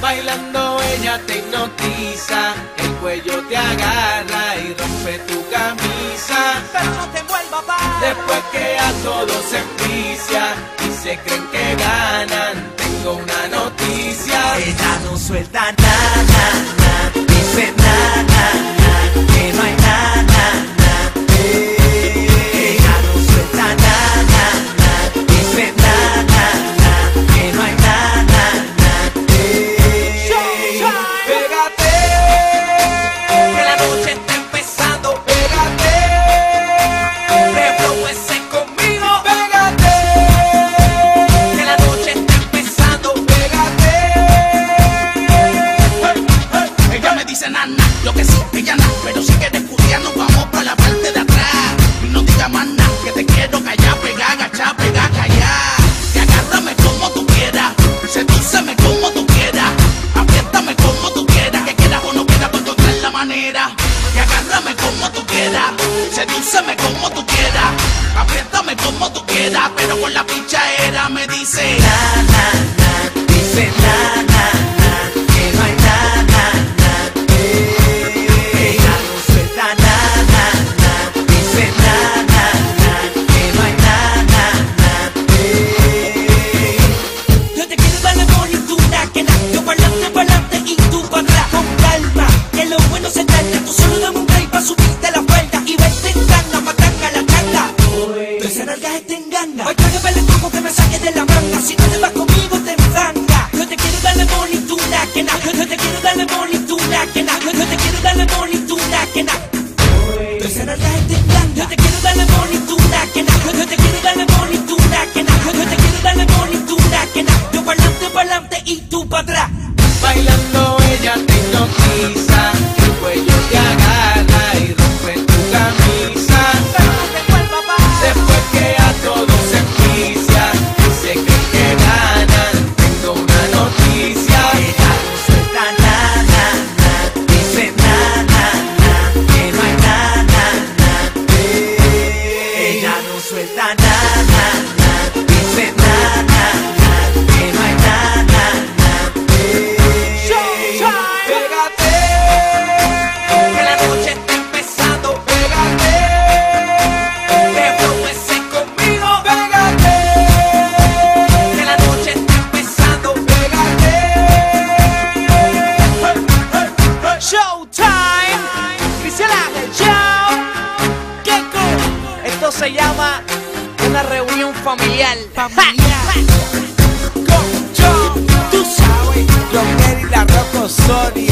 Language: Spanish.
Bailando ella te hipnotiza, el cuello te agarra y rompe tu camisa. Pero no te vuelva pa. Después que a todos se envicia y se creen que ganan, tengo una noticia. Ella no suelta nada, nada, pero si quieres estudiar nos vamos para la parte de atrás. Y no diga más nada, que te quiero callar, pegar, agachar, pegar, callar. Y agárrame como tú quieras, sedúceme como tú quieras, apriétame como tú quieras, que quieras o no quieras, por encontrar la manera. Y agárrame como tú quieras, sedúceme como tú quieras, apriétame como tú quieras, pero con la pichadera me dice. na, na, Tú esa nalga está en ganga. Hoy trágame el truco que me saque de la manga. Si no te vas conmigo, te enfranga. Yo te quiero darle nada, que nada. Yo te quiero darle nada, que nada. Yo te quiero darle nada, que nada. Esa nalga está en ganga. Yo te quiero darle nada, que nada. Yo te quiero darle nada, que nada. Yo te quiero darle nada, que nada. Yo pa'lante, pa'lante y tú pa' atrás. Suelta nada, nada, dice nada, nada, que no hay nada, nada. Pégate, Que la noche está empezando, pégate, reblómese conmigo. pégate, Que la noche está empezando, pégate. Showtime. Cristian Ángel, se llama una reunión familiar. Familiar. Con John, tú sabes, John Kerry, la Rock Osorio.